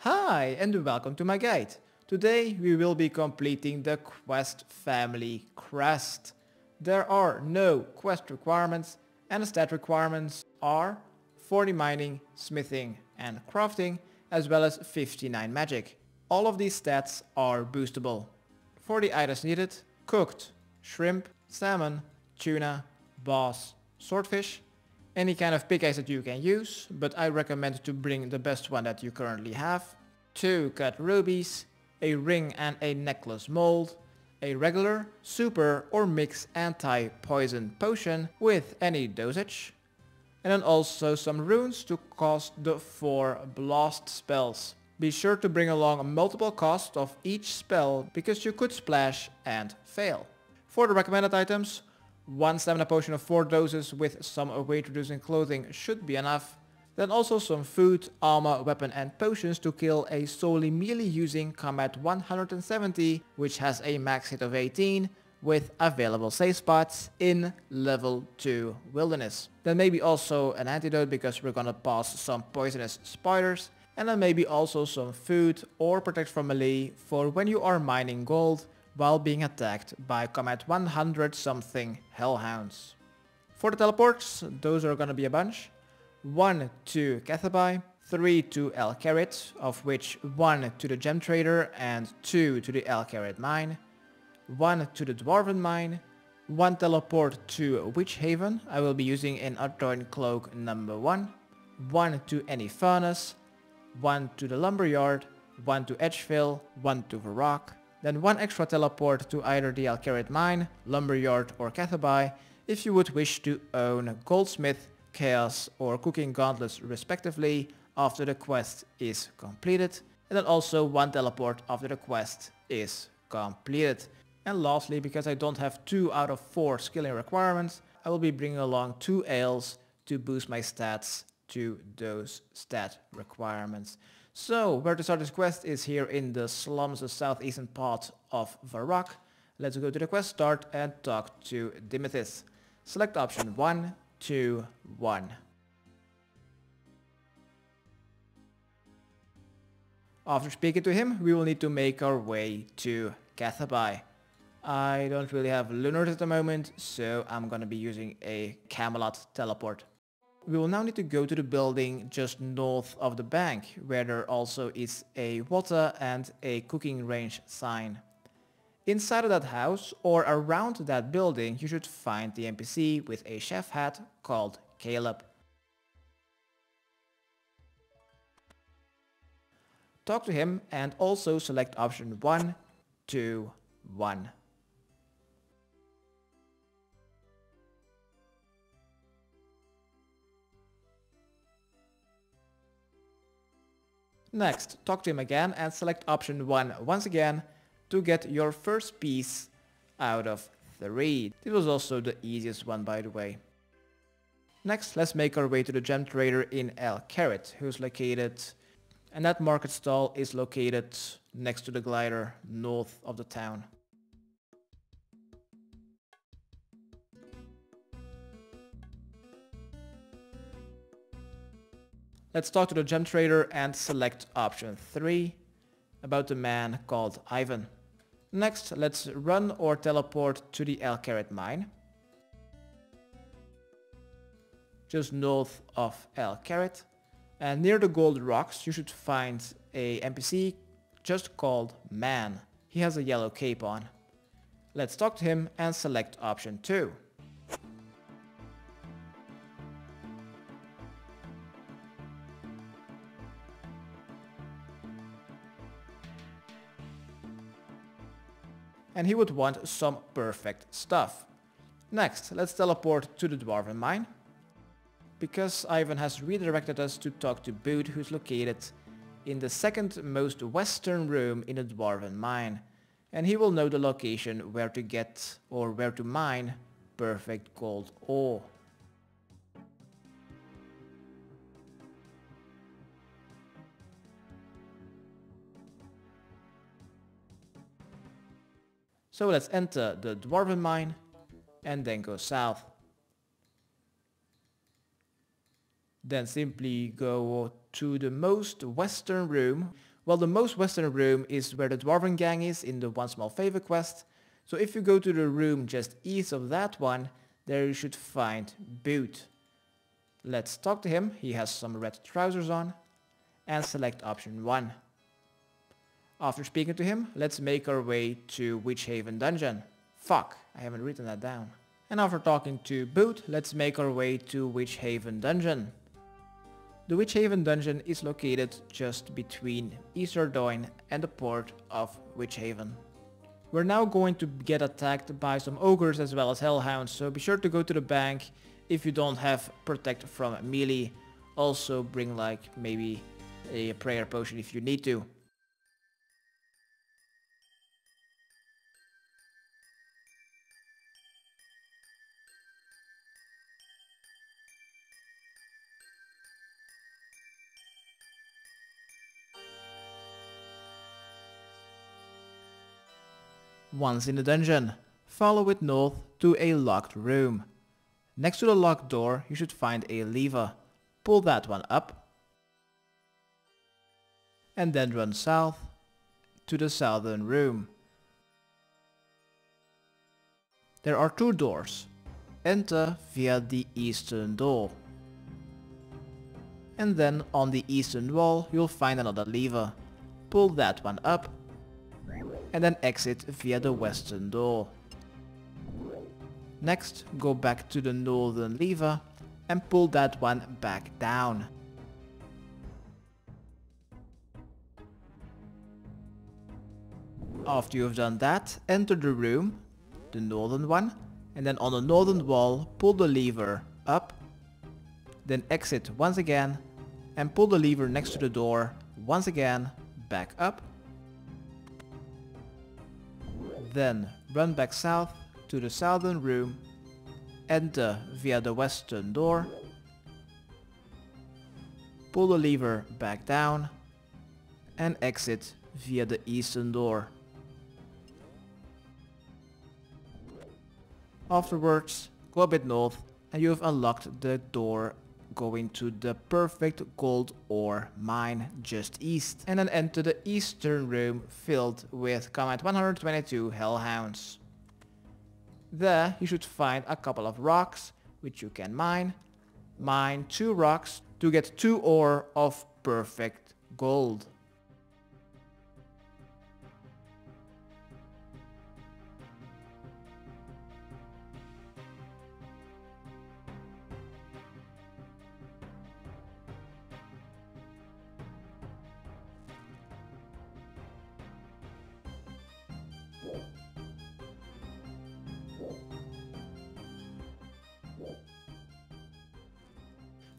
Hi and welcome to my guide. Today we will be completing the quest family crest. There are no quest requirements and the stat requirements are 40 mining, smithing and crafting as well as 59 magic. All of these stats are boostable. For the items needed, cooked, shrimp, salmon, tuna, bass, swordfish, any kind of pickaxe that you can use, but I recommend to bring the best one that you currently have, two cut rubies, a ring and a necklace mold, a regular, super or mix anti-poison potion with any dosage, and then also some runes to cast the 4 blast spells. Be sure to bring along a multiple cost of each spell because you could splash and fail. For the recommended items, one stamina potion of 4 doses with some weight reducing clothing should be enough. Then also some food, armor, weapon and potions to kill a solely melee using combat 170 which has a max hit of 18 with available safe spots in level 2 wilderness. Then maybe also an antidote because we're gonna pass some poisonous spiders and then maybe also some food or protect from melee for when you are mining gold while being attacked by Combat 100 something hellhounds. For the teleports, those are gonna be a bunch. 1 to Catherby, 3 to Al Kharid, of which 1 to the Gem Trader and 2 to the Al Kharid Mine, 1 to the Dwarven Mine, 1 teleport to Witchaven, I will be using an Ardougne Cloak number 1, 1 to any furnace, 1 to the Lumberyard, 1 to Edgeville, 1 to Varrock, then 1 extra teleport to either the El Mine, Lumberyard or Catherby if you would wish to own Goldsmith, Chaos or Cooking Gauntlets respectively after the quest is completed, and then also 1 teleport after the quest is completed. And lastly, because I don't have 2 out of 4 skilling requirements, I will be bringing along 2 ales to boost my stats to those stat requirements. So, where to start this quest is here in the slums, the southeastern part of Varrock. Let's go to the quest start and talk to Dimintheis. Select option 1, 2, 1. After speaking to him, we will need to make our way to Catherby. I don't really have lunars at the moment, so I'm gonna be using a Camelot teleport. We will now need to go to the building just north of the bank, where there also is a water and a cooking range sign. Inside of that house or around that building you should find the NPC with a chef hat called Caleb. Talk to him and also select option 1, 2, 1. Next, talk to him again and select option 1 once again to get your first piece out of 3. This was also the easiest one by the way. Next, let's make our way to the gem trader in Al Kharid, who's located, and that market stall is located next to the glider north of the town. Let's talk to the gem trader and select option 3 about the man called Ivan. Next, let's run or teleport to the Al Kharid mine. Just north of Al Kharid. And near the gold rocks you should find a NPC just called Man. He has a yellow cape on. Let's talk to him and select option 2. And he would want some perfect stuff. Next, let's teleport to the Dwarven Mine. Because Ivan has redirected us to talk to Boot who's located in the second most western room in the Dwarven Mine. And he will know the location where to get or where to mine perfect gold ore. So let's enter the Dwarven Mine and then go south. Then simply go to the most western room. Well, the most western room is where the Dwarven gang is in the One Small Favor quest. So if you go to the room just east of that one, there you should find Boot. Let's talk to him. He has some red trousers on. And select option 1. After speaking to him, let's make our way to Witchaven Dungeon. Fuck, I haven't written that down. And after talking to Boot, let's make our way to Witchaven Dungeon. The Witchaven Dungeon is located just between Ardougne and the port of Witchaven. We're now going to get attacked by some ogres as well as hellhounds, so be sure to go to the bank if you don't have protect from melee. Also bring like maybe a prayer potion if you need to. Once in the dungeon, follow it north to a locked room. Next to the locked door you should find a lever. Pull that one up. And then run south to the southern room. There are two doors. Enter via the eastern door. And then on the eastern wall you'll find another lever. Pull that one up and then exit via the western door. Next, go back to the northern lever and pull that one back down. After you've done that, enter the room, the northern one, and then on the northern wall, pull the lever up, then exit once again, and pull the lever next to the door once again back up then run back south to the southern room, enter via the western door, pull the lever back down, and exit via the eastern door. Afterwards, go a bit north and you have unlocked the door going to the perfect gold ore mine just east and then enter the eastern room filled with Combat 122 Hellhounds. There you should find a couple of rocks which you can mine. Mine two rocks to get two ore of perfect gold.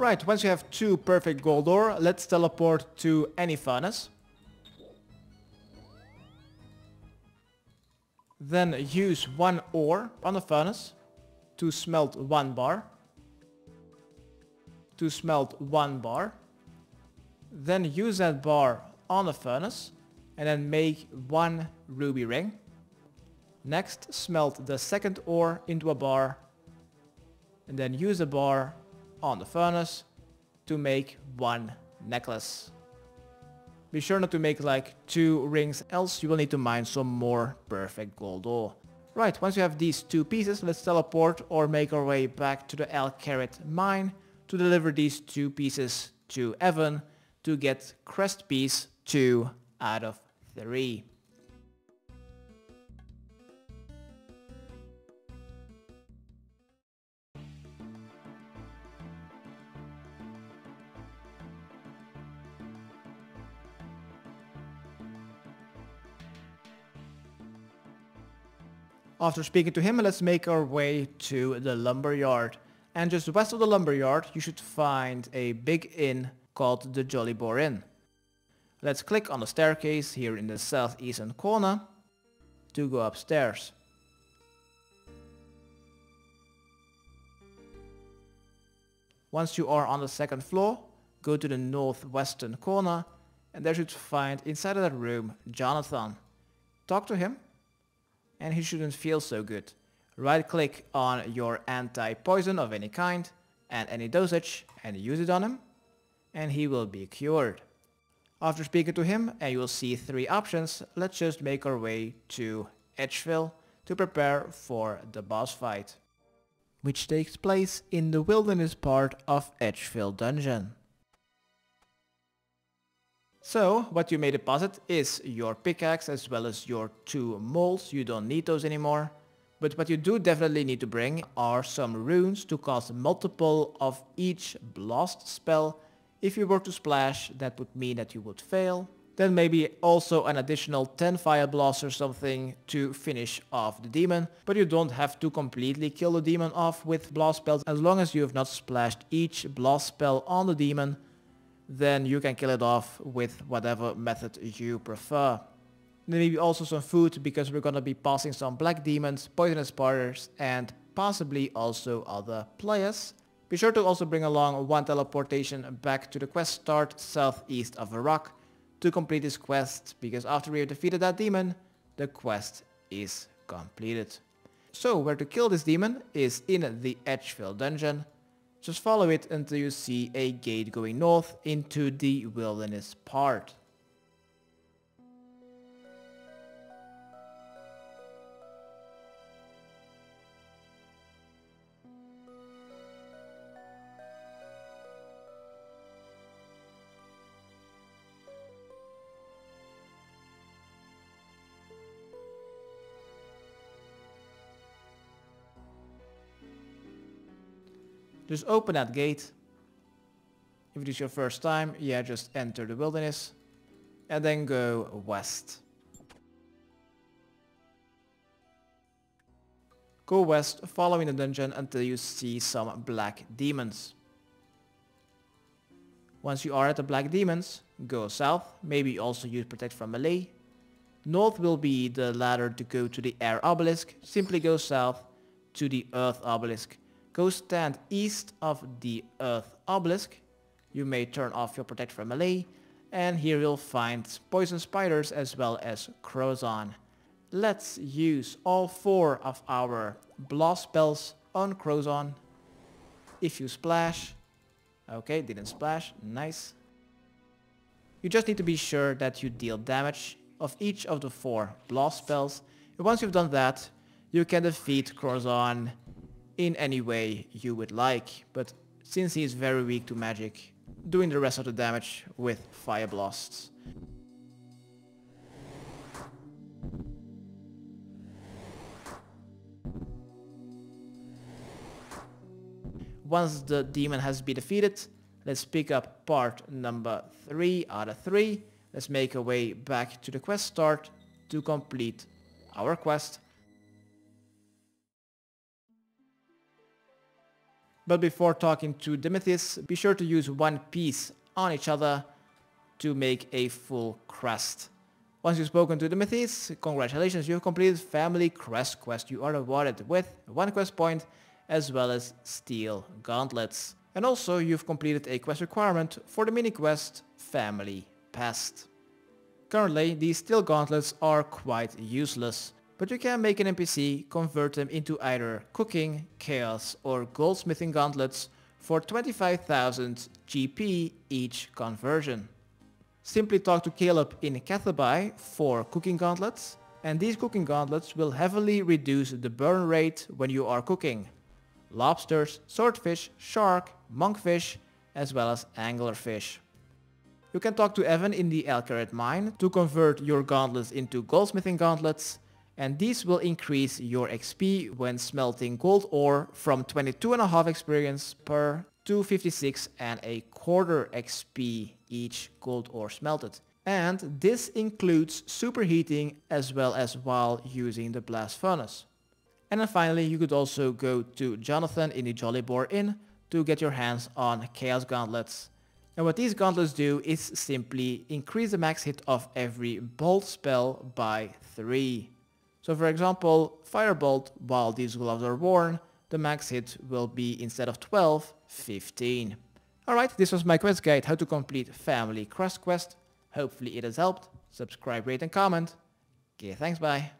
Right, once you have two perfect gold ore, let's teleport to any furnace. Then use one ore on the furnace to smelt one bar. To smelt one bar. Then use that bar on the furnace and then make one ruby ring. Next, smelt the second ore into a bar and then use a bar on the furnace to make one necklace. Be sure not to make like two rings, else you will need to mine some more perfect gold ore. Right, once you have these two pieces, let's teleport or make our way back to the Al Kharid mine to deliver these two pieces to Evan to get crest piece 2 out of 3. After speaking to him, let's make our way to the lumberyard. And just west of the lumberyard, you should find a big inn called the Jolly Boar Inn. Let's click on the staircase here in the southeastern corner to go upstairs. Once you are on the second floor, go to the northwestern corner and there you should find inside of that room Jonathan. Talk to him and he shouldn't feel so good. Right click on your anti-poison of any kind and any dosage and use it on him. and he will be cured. After speaking to him and you will see three options, let's just make our way to Edgeville to prepare for the boss fight, which takes place in the wilderness part of Edgeville Dungeon. So, what you may deposit is your pickaxe as well as your two molds, you don't need those anymore. But what you do definitely need to bring are some runes to cast multiple of each blast spell. If you were to splash, that would mean that you would fail. Then maybe also an additional 10 fire blasts or something to finish off the demon. But you don't have to completely kill the demon off with blast spells as long as you have not splashed each blast spell on the demon. Then you can kill it off with whatever method you prefer. Maybe also some food because we're gonna be passing some black demons, poisonous spiders and possibly also other players. Be sure to also bring along one teleportation back to the quest start southeast of Varrock to complete this quest because after we have defeated that demon, the quest is completed. So where to kill this demon is in the Edgeville dungeon. Just follow it until you see a gate going north into the wilderness part. Just open that gate. If it is your first time, yeah, just enter the wilderness and then go west. Go west, following the dungeon until you see some black demons. Once you are at the black demons, go south, maybe also use protect from melee. North will be the ladder to go to the air obelisk, simply go south to the earth obelisk. Go stand east of the Earth Obelisk. You may turn off your Protect from Melee. And here you'll find Poison Spiders as well as Chronozon. Let's use all four of our Blast spells on Chronozon. If you splash. Okay, didn't splash. Nice. You just need to be sure that you deal damage of each of the four Blast spells. And once you've done that, you can defeat Chronozon in any way you would like, but since he is very weak to magic, doing the rest of the damage with fire blasts. Once the demon has been defeated, let's pick up part number 3 out of 3. Let's make our way back to the quest start to complete our quest But before talking to Dimintheis, be sure to use one piece on each other to make a full crest. Once you've spoken to Dimintheis, congratulations, you have completed Family Crest Quest. You are awarded with one quest point as well as steel gauntlets. And also you've completed a quest requirement for the mini quest Family Pest. Currently, these steel gauntlets are quite useless, but you can make an NPC convert them into either cooking, chaos or goldsmithing gauntlets for 25,000 GP each conversion. Simply talk to Caleb in Catherby for cooking gauntlets and these cooking gauntlets will heavily reduce the burn rate when you are cooking. Lobsters, swordfish, shark, monkfish as well as anglerfish. You can talk to Evan in the Al Kharid mine to convert your gauntlets into goldsmithing gauntlets and these will increase your XP when smelting gold ore from 22.5 experience per 256 and a quarter XP each gold ore smelted. And this includes superheating as well as while using the blast furnace. And then finally you could also go to Jonathan in the Jolly Boar Inn to get your hands on Chaos Gauntlets. And what these gauntlets do is simply increase the max hit of every bolt spell by 3. So for example, Firebolt, while these gloves are worn, the max hit will be instead of 12, 15. Alright, this was my quest guide how to complete Family Crest Quest. Hopefully it has helped. Subscribe, rate and comment. Okay, thanks, bye.